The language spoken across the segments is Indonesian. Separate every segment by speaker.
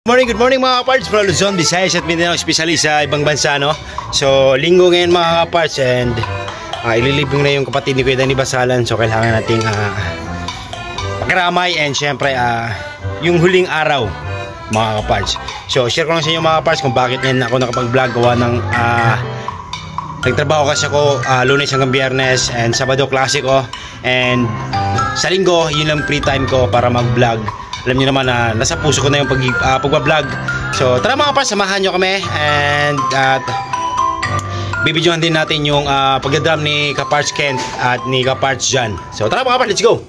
Speaker 1: Good morning, good morning mga kaparts from Luzon, Visayas at Mindanao, especially sa ibang bansa, no? So, linggo ngayon mga kaparts and uh, ililibing na yung kapatid ni Kuya Danny Basalan so kailangan nating uh, pagkaramay and syempre uh, yung huling araw mga kaparts. So, share ko lang sa inyo mga kaparts kung bakit ngayon ako nakapag-vlog gawa ng uh, nagtrabaho kasi ako uh, lunes hanggang biyernes and sabado klase ko and sa linggo yun lang free time ko para mag-vlog alam niyo naman na nasa puso ko na yung pag, uh, pagbablog. So tara mga pa samahan nyo kami and at bibidyohan din natin yung uh, pagdadram ni Kaparts Kent at ni Kaparts Jan so tara mga pa let's go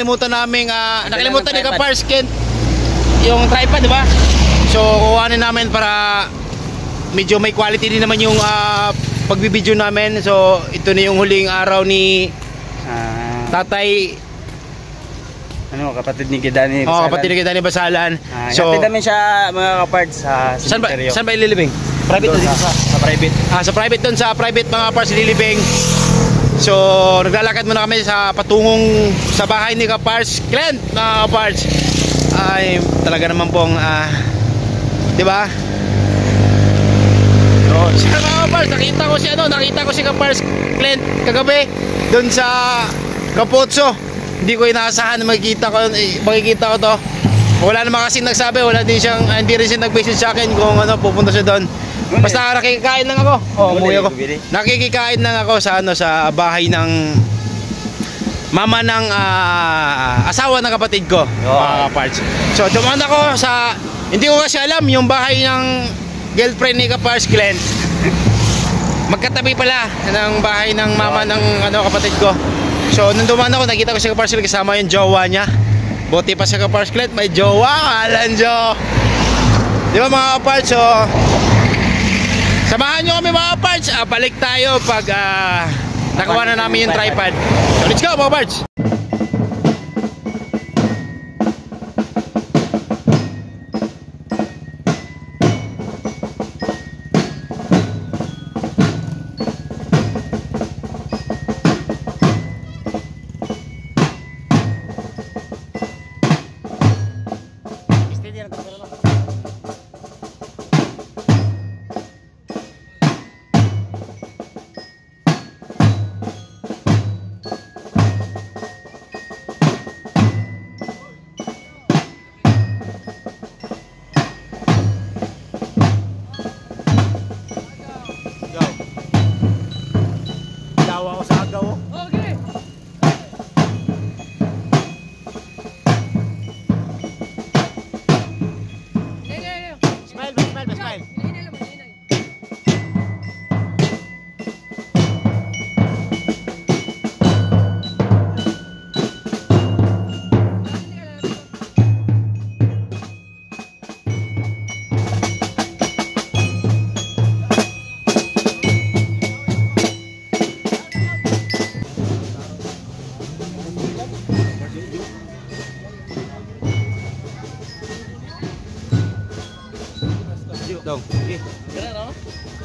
Speaker 1: nakalimutan namin uh, nakalimutan ni Kapars Kent yung tripod, di ba? So, kuhanin namin para medyo may quality din naman yung uh, pagbibideo namin. So, ito na yung huling araw ni
Speaker 2: Ah,
Speaker 1: Tatay,
Speaker 2: ano, kapatid ni Kidani.
Speaker 1: oh, kapatid ni Kitani Basalan.
Speaker 2: Ah,
Speaker 1: so,
Speaker 2: so, namin siya mga kapards sa
Speaker 1: saan ba, saan ba ililibing? Private
Speaker 2: Doon sa,
Speaker 1: sa
Speaker 2: private.
Speaker 1: ah, sa private doon sa private mga parts ililibing. So, naglalakad muna kami sa patungong sa bahay ni Kapars Clint, mga Kapars. Ay, talaga naman pong, ah, di ba? Siya mga Kapars, nakita ko si ano, nakita ko si Kapars Clint kagabi doon sa Kapotso. Hindi ko inaasahan na makikita ko, eh, makikita ko to. Wala naman kasi nagsabi, wala din siyang, ah, hindi rin siya nag-message sa akin kung ano, pupunta siya doon. Basta nakikikain lang ako. Oh, umuwi ako. Nakikikain lang ako sa ano sa bahay ng mama ng ah, asawa ng kapatid ko. mga parts. So dumaan ako sa hindi ko kasi alam yung bahay ng girlfriend ni Kapars Glenn. Magkatabi pala ng bahay ng mama ng ano kapatid ko. So nung dumaan ako nakita ko si Kapars Glenn kasama yung jowa niya. Buti pa si Kapars Glenn may jowa, Alan Jo. Di ba mga parts? So, Samahan nyo kami mga parts. Ah, balik tayo pag ah, nakuha na namin yung tripod. So let's go mga parts.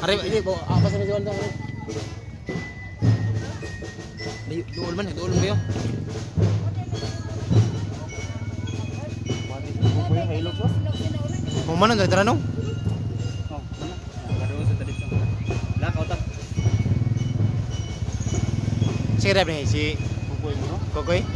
Speaker 1: Arif, ini bawa apa sahaja anda?
Speaker 2: Ayo, dua lembah, dua lembah. Mau mana dari
Speaker 1: sana? Siapa ni? Si,
Speaker 2: kokoi.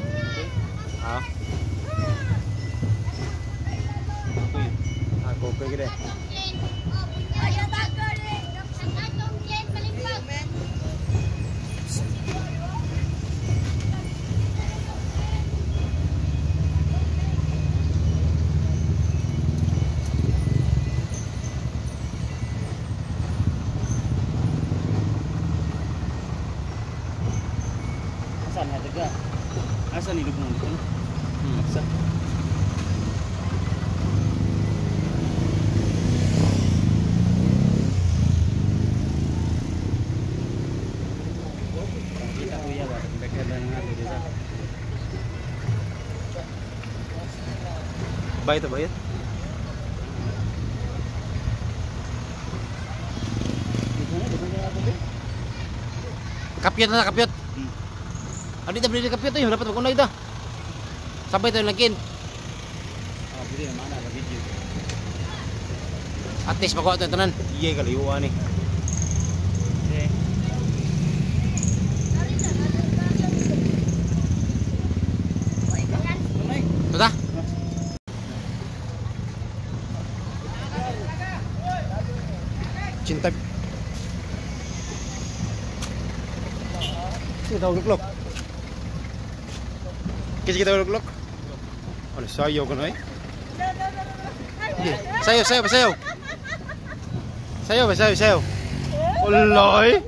Speaker 2: Maksa nih dukung. Kan? Hmm. Maksa.
Speaker 1: Baik tak baik? Ya? Kapyat na,
Speaker 2: kapyat!
Speaker 1: Adi ta beli kapyot to, dapat na ito. Sabay tayo lagin.
Speaker 2: Ah, naman na video.
Speaker 1: At least makuha ito tanan. Iyay kaliwa ni.
Speaker 2: Okay. Kamay.
Speaker 1: Ito ta. Cinta. Luklok. Kasi kita ulok-ulok. Ano, sayo ko na eh. Hindi. Sayo, sayo, sayo. Sayo, sayo, sayo. Uloy.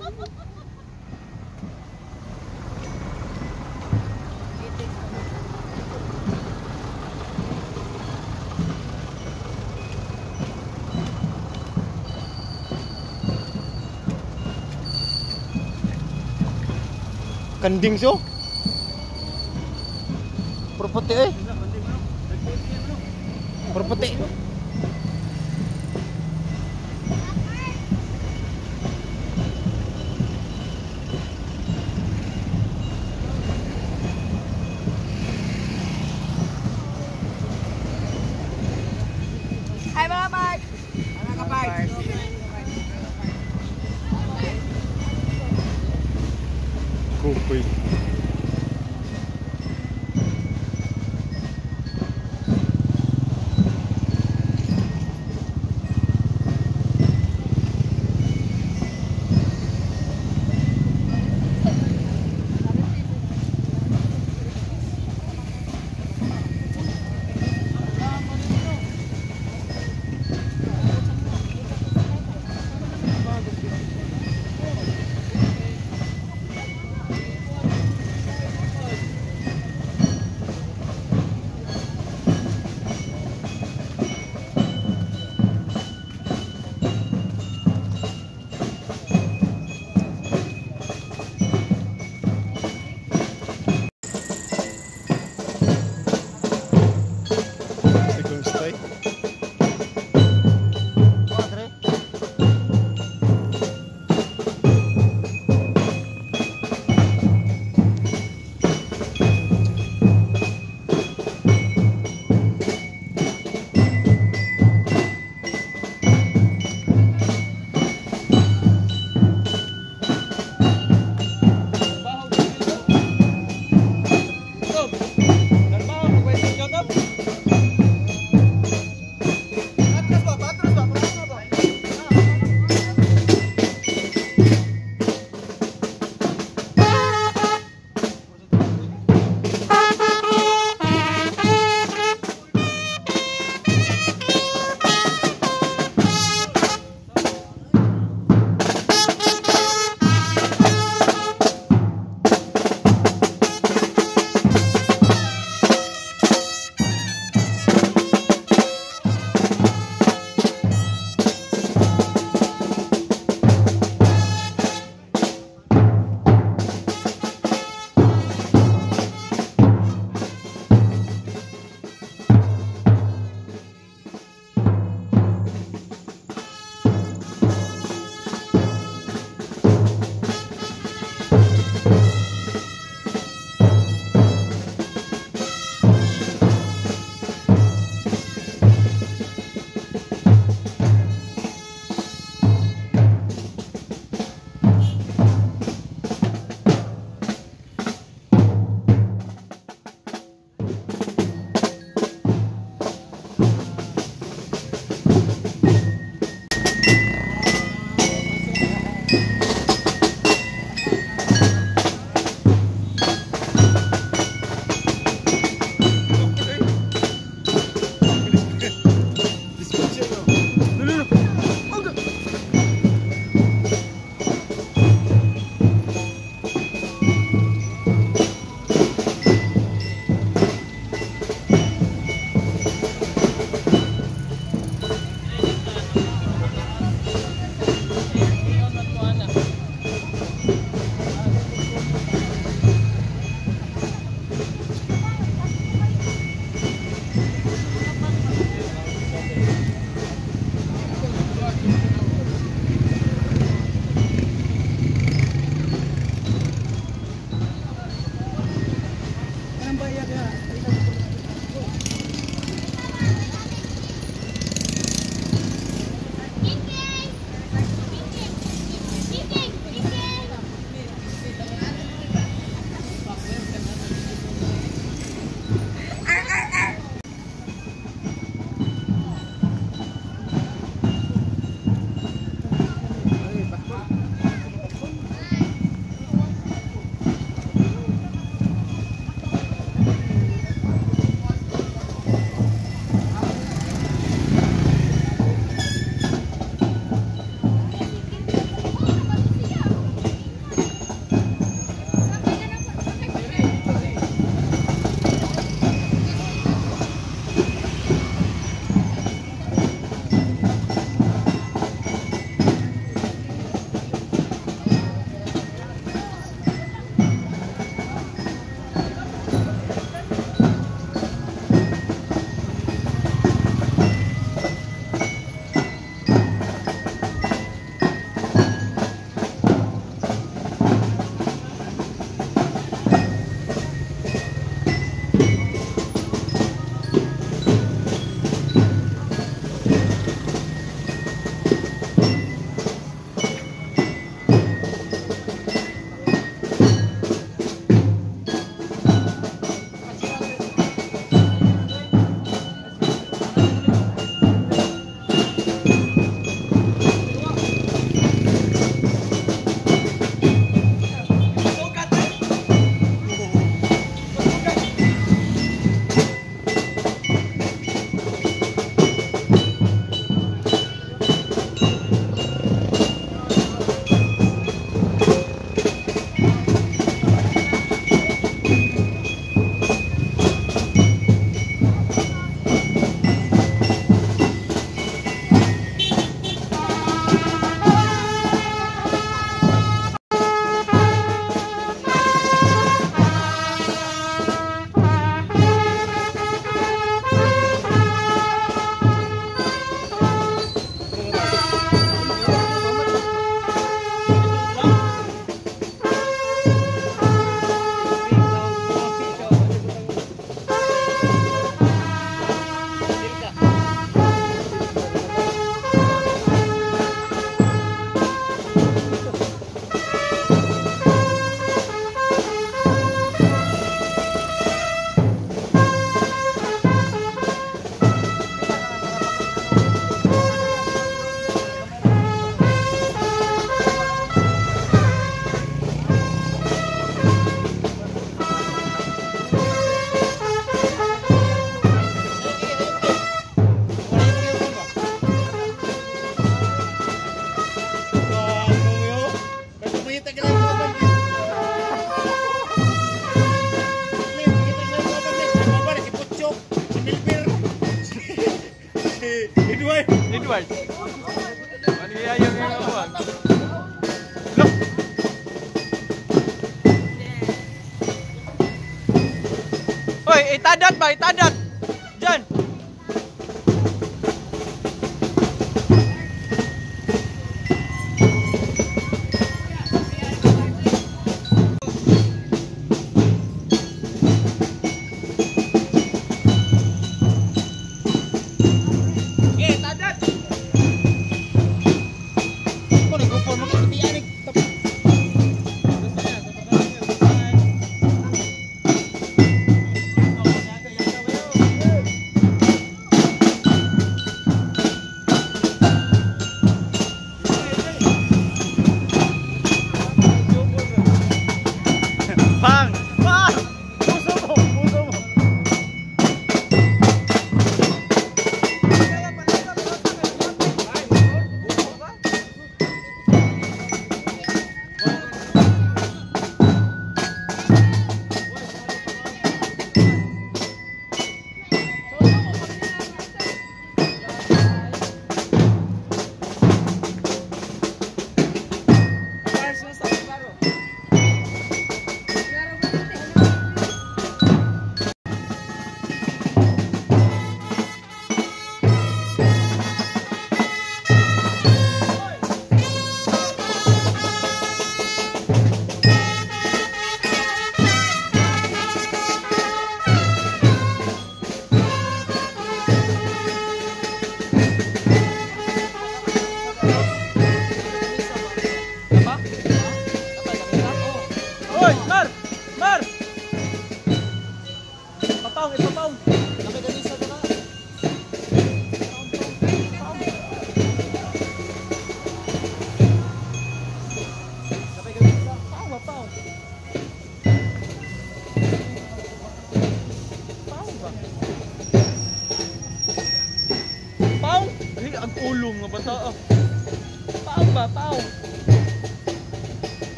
Speaker 1: Kending sih. Purputi eh. Purputi.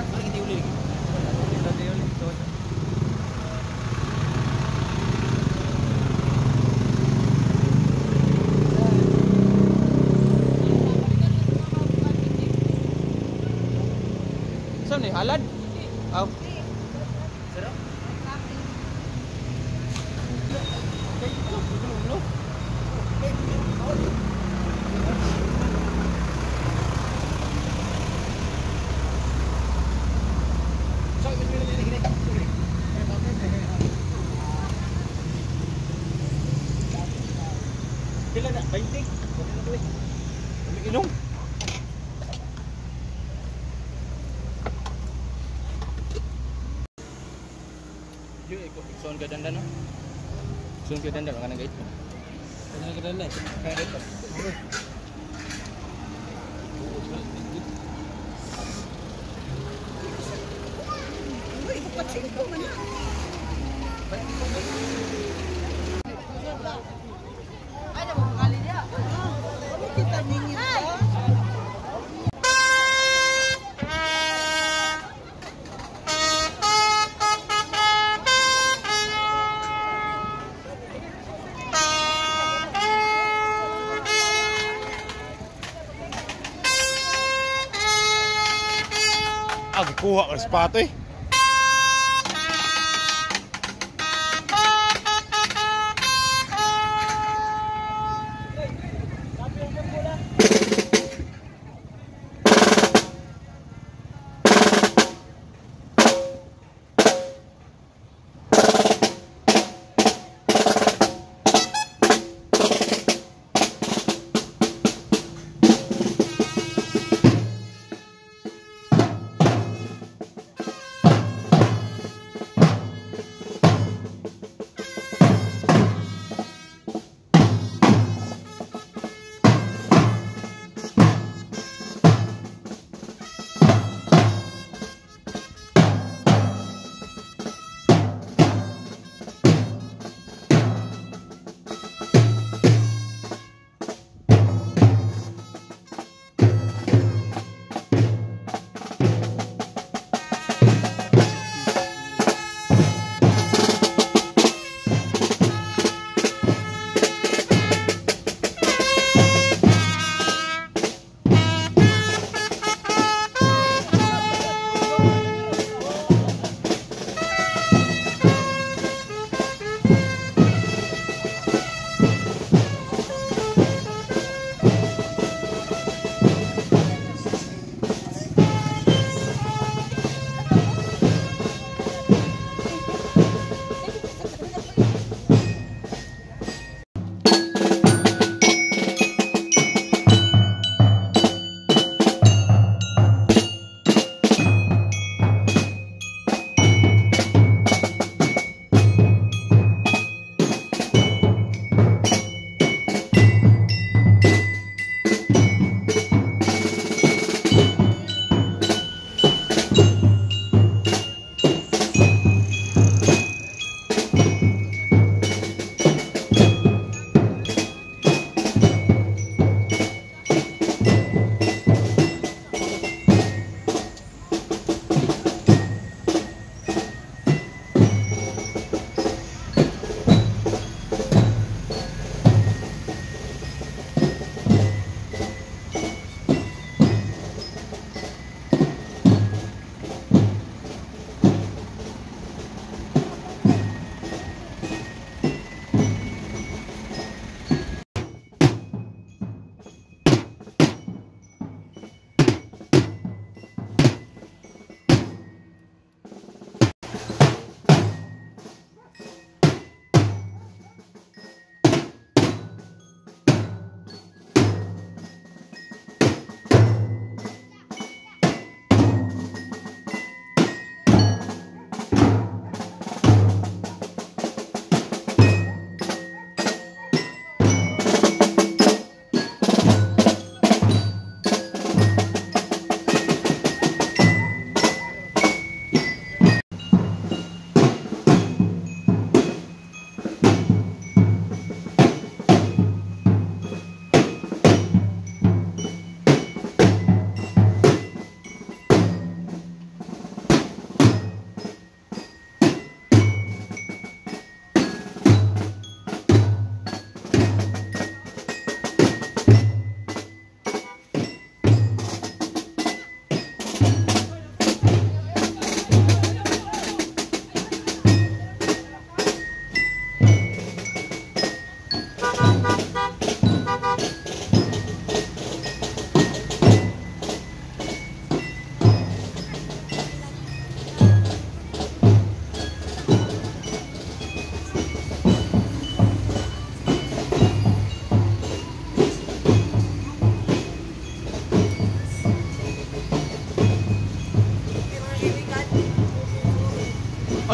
Speaker 2: ha? Lagi diulir lagi. dandan no? Sung kaya dandan, kanang gait mo. Gait dandan?
Speaker 3: Gait mo.
Speaker 1: Uy, nakakuha ka sapato eh.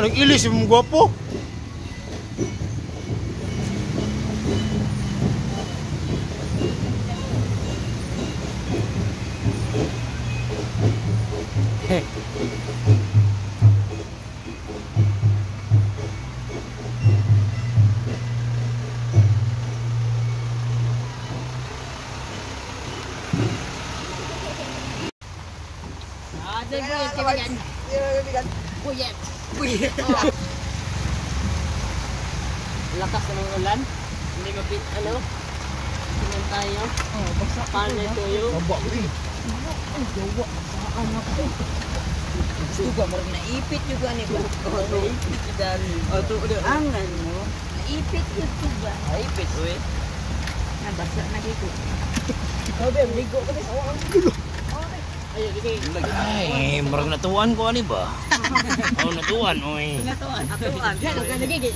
Speaker 1: Anong ilis
Speaker 4: mo gwapo? Nabasa na dito. Oh, be, ligo ka din.
Speaker 2: Ay, marag natuan ko ani ba? Oh, natuan oy.
Speaker 4: Natuan. Atuan. Kaya ka nagigit.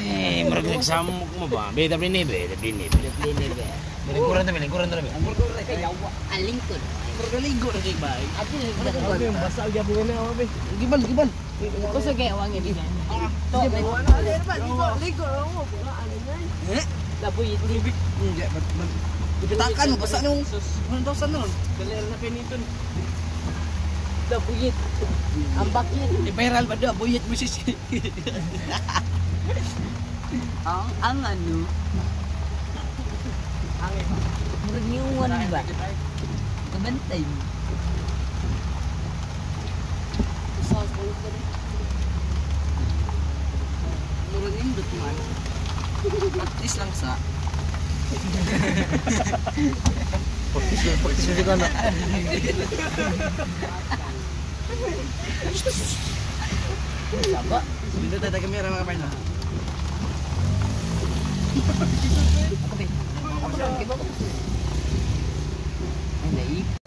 Speaker 2: Ay, marag nagsamok mo ba? Be tapi ni be, tapi ni. Lingkuran tabi, lingkuran tabi.
Speaker 4: Alingkod.
Speaker 2: Pergaligo na kay bay.
Speaker 4: Ate, nagkuhan.
Speaker 2: Basa gyud ni na be. Giban, giban.
Speaker 4: Kung sa gaya wangi di yan. To, Laboy, libig.
Speaker 2: Dipitakan mo basa nung 1,000 nun. Galer na piniton.
Speaker 4: Labuyit. Ang bakit.
Speaker 2: Viral ba da buyet mo sis.
Speaker 4: Ang, ang ano. Ang, murag niuwan ba? Kabantay mo. Practice lang sa.
Speaker 1: Pagkis mo ka na.
Speaker 4: Saba.
Speaker 2: Dito tayo kamera mga partner.
Speaker 4: Ako ba? Ako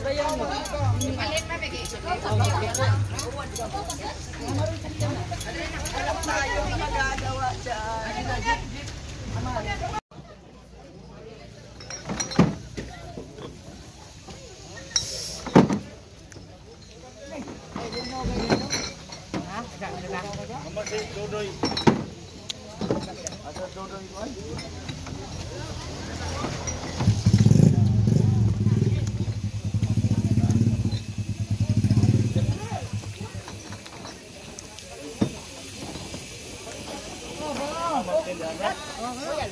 Speaker 3: Royal. Royal. Royal. Royal.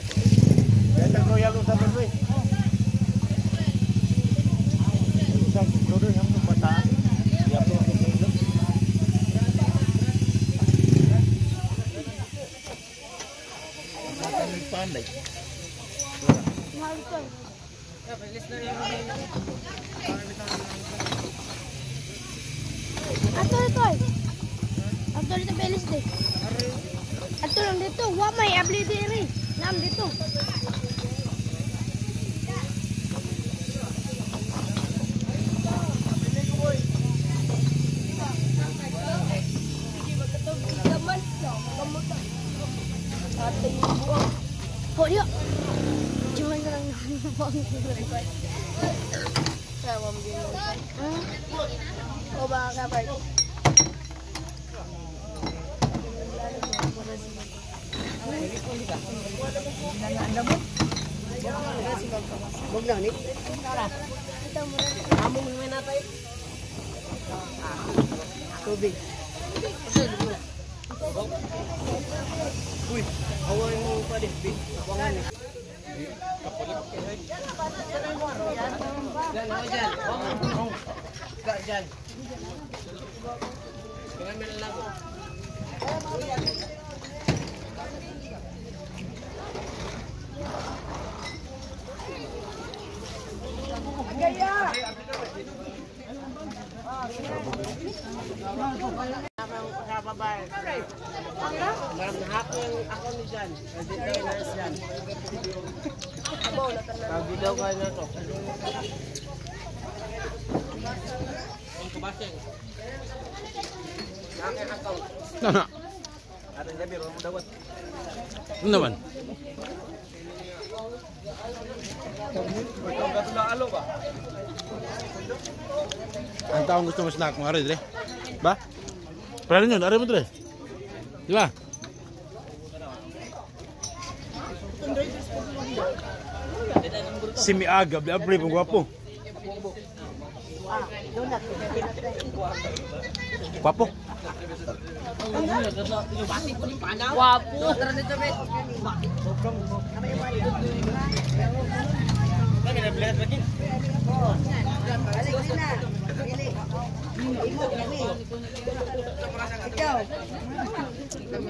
Speaker 3: Royal. Royal. Royal. Royal. Royal. Hmm? O ba ka ba?
Speaker 4: Huwag na, ni. Amo mo na tayo. Tubig. Uy, away mo. Ka dyan. Mo lang ako. Maram ni Jan. Hindi tayo na Jan. Lagi daw kayo na to.
Speaker 1: Nana.
Speaker 2: Ada mo dawat.
Speaker 1: Ano naman? Ang taong gusto mo snack mga rin, Ba? Peranan yun, ari mo dre. Di ba? Si Miaga, bli pong gwapo.
Speaker 4: Wapo. Bet.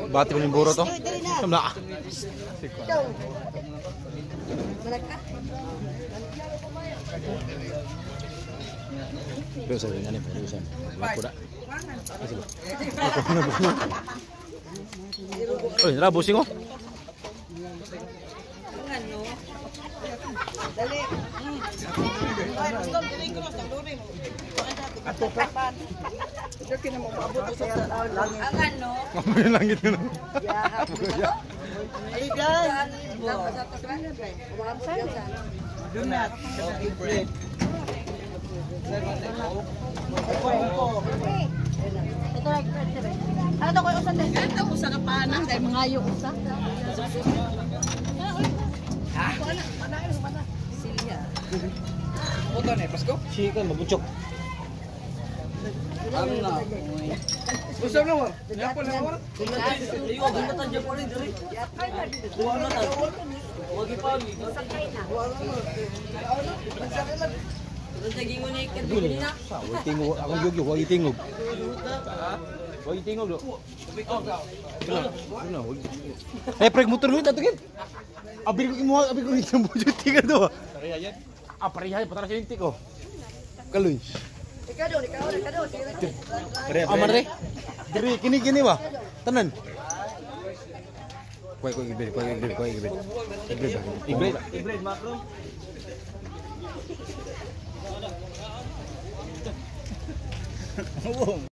Speaker 1: Bati mo yung buro. Pero sa ganyan po, sa lapo da. Oy, nara busing oh. Dali. Ay, gusto ko
Speaker 4: din ko
Speaker 1: sa lori mo. Ato ka. Yo kinamo maabot sa langit. Ang
Speaker 3: ano? Guys. Doon na. Doon. Ito lang, ano to ko usan din?
Speaker 4: Ito usa ka pa na, dahil mga ayo usa. Ha? Silya. Buto na, Pasko?
Speaker 1: Chicken. Ano na? Usap na mo? Yapo na mo? Iyo, ganda
Speaker 4: ta Japan ni diri. Kuha na ta. Wagi pa ni. Sakay na. Kuha na.
Speaker 1: Ano? Sakay na. Wag. Eh prek motor mo tato gid. Abi ko imo, abi ko ito mo juti ka do. Pareha yan. Ah, pareha patara sa inti ko. Kaloy. Aman re. Diri kini kini ba? Tanan. Kuy kuy ibig, kuy ibig, kuy ibig. Ibig. Ibig. Ibig makro. 어머.